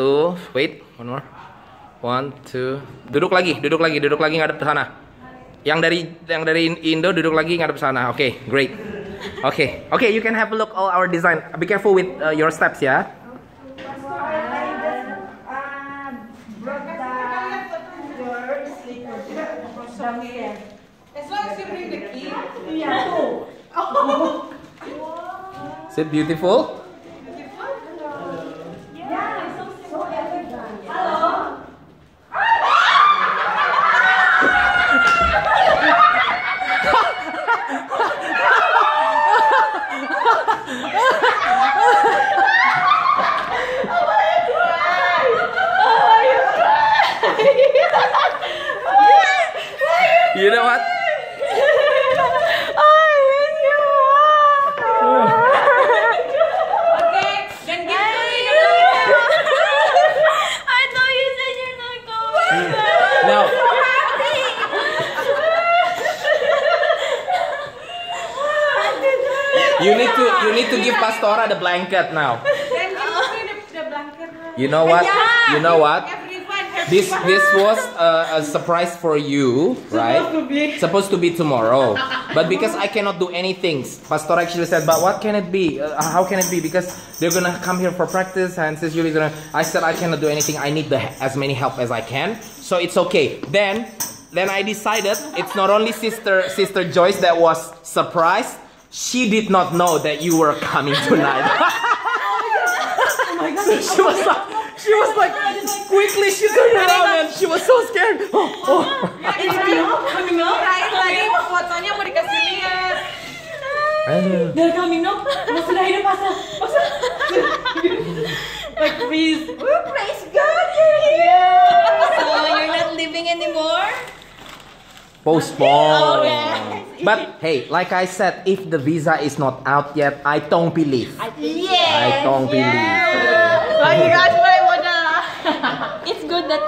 Satu, wait, one more. One, two. Duduk lagi, duduk lagi, duduk lagi ngadep ke sana. Yang dari yang dari Indo duduk lagi ngadep sana. Oke, okay, great. Oke, okay. oke, okay, you can have a look all our design. Be careful with uh, your steps ya. As long as you bring the key. Is it beautiful? You know what? You need to you need to give Pastora the blanket now. Then give me the, the blanket. You know what? You know what? This this was a, a surprise for you, right? Supposed to be tomorrow, but because I cannot do anything, Pastor actually said, "But what can it be? Uh, how can it be? Because they're gonna come here for practice, and Sis Uly's gonna." I said, "I cannot do anything. I need the as many help as I can, so it's okay." Then, then I decided it's not only Sister Sister Joyce that was surprised. She did not know that you were coming tonight. so she was like, she was like, quickly she turned around and she was so scared. Oh, oh. coming up. Kirain tadi fotonya mau dikasih lihat. They're coming up. Mas sudah hidup masa. Masa. like please. Oh, praise God, you're here. So you're not living anymore? Postpone. Okay. But hey, like I said, if the visa is not out yet, I don't believe. Yes. I don't believe. Oh my gosh, my uh, It's good that